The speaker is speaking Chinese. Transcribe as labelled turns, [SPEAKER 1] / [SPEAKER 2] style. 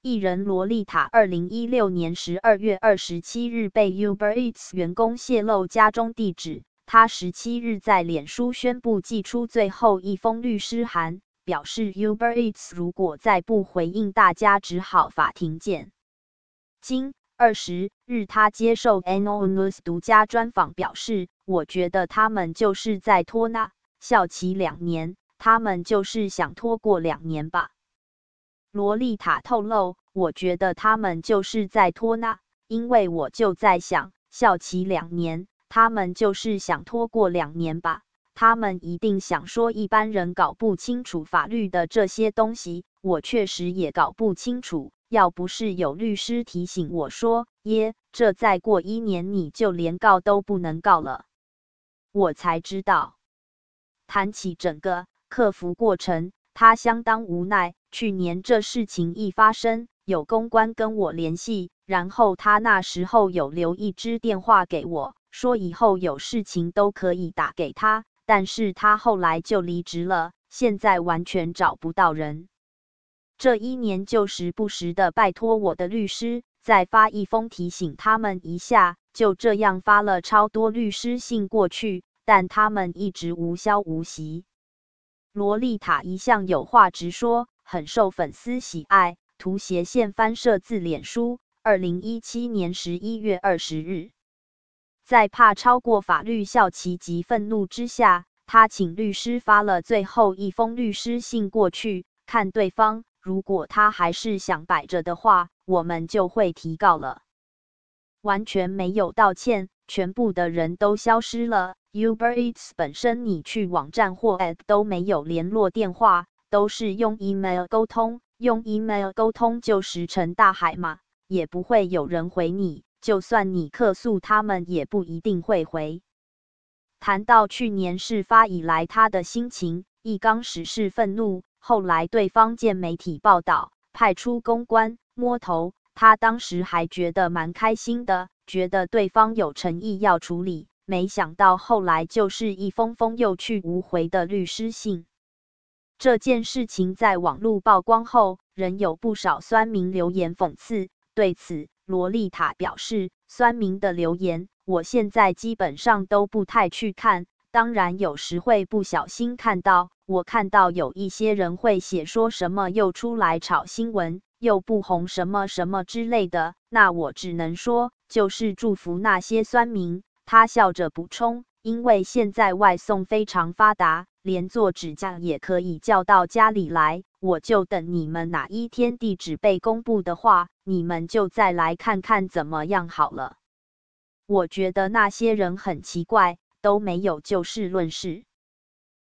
[SPEAKER 1] 艺人萝莉塔，二零一六年十二月二十七日被 Uber Eats 员工泄露家中地址。他十七日在脸书宣布寄出最后一封律师函，表示 Uber Eats 如果再不回应大家，只好法庭见。今二十日，他接受 Anonymous 独家专访，表示：“我觉得他们就是在拖那效期两年，他们就是想拖过两年吧。”罗丽塔透露：“我觉得他们就是在拖那，因为我就在想，效期两年，他们就是想拖过两年吧。他们一定想说一般人搞不清楚法律的这些东西，我确实也搞不清楚。要不是有律师提醒我说，耶，这再过一年你就连告都不能告了，我才知道。谈起整个克服过程，他相当无奈。”去年这事情一发生，有公关跟我联系，然后他那时候有留一支电话给我，说以后有事情都可以打给他。但是他后来就离职了，现在完全找不到人。这一年就时不时的拜托我的律师再发一封提醒他们一下，就这样发了超多律师信过去，但他们一直无消无息。罗丽塔一向有话直说。很受粉丝喜爱，图斜线翻摄自脸书。二零一七年十一月二十日，在怕超过法律效期及愤怒之下，他请律师发了最后一封律师信过去，看对方如果他还是想摆着的话，我们就会提告了。完全没有道歉，全部的人都消失了。Uber Eats 本身，你去网站或 App 都没有联络电话。都是用 email 沟通，用 email 沟通就石沉大海嘛，也不会有人回你。就算你客诉，他们也不一定会回。谈到去年事发以来他的心情，一刚始是愤怒，后来对方见媒体报道，派出公关摸头，他当时还觉得蛮开心的，觉得对方有诚意要处理。没想到后来就是一封封又去无回的律师信。这件事情在网络曝光后，仍有不少酸民留言讽刺。对此，罗丽塔表示：“酸民的留言，我现在基本上都不太去看。当然，有时会不小心看到。我看到有一些人会写说什么又出来炒新闻，又不红什么什么之类的。那我只能说，就是祝福那些酸民。”他笑着补充：“因为现在外送非常发达。”连做指甲也可以叫到家里来，我就等你们哪一天地址被公布的话，你们就再来看看怎么样好了。我觉得那些人很奇怪，都没有就事论事。